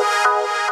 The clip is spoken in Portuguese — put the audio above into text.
Tchau.